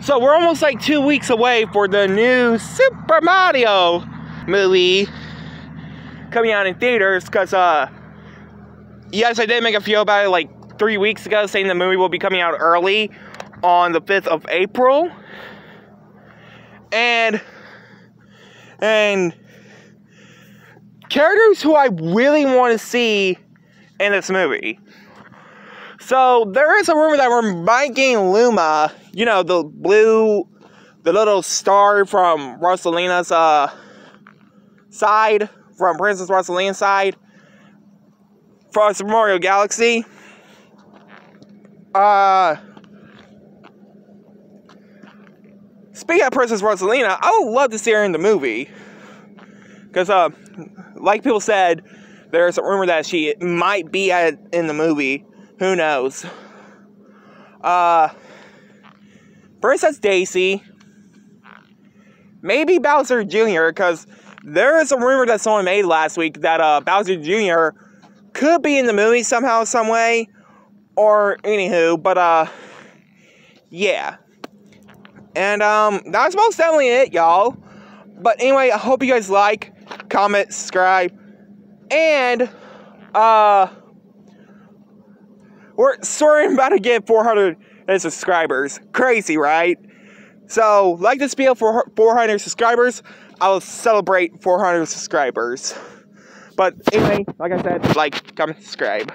So we're almost like two weeks away for the new Super Mario movie coming out in theaters. Cause uh, yes, I did make a video about it like three weeks ago, saying the movie will be coming out early on the 5th of April. And and characters who I really want to see in this movie. So there is a rumor that we're getting Luma, you know, the blue, the little star from Rosalina's uh, side, from Princess Rosalina's side, from Super Mario Galaxy. Uh, speaking of Princess Rosalina, I would love to see her in the movie. Because, uh, like people said, there's a rumor that she might be at, in the movie. Who knows? Uh, Princess Daisy. Maybe Bowser Jr., because there is a rumor that someone made last week that uh, Bowser Jr. could be in the movie somehow, some way. Or, anywho, but, uh, yeah. And, um, that's most definitely it, y'all. But anyway, I hope you guys like, comment, subscribe, and, uh, we're sorry about to get 400 subscribers. Crazy, right? So, like this video for 400 subscribers, I will celebrate 400 subscribers. But anyway, like I said, like, comment, subscribe.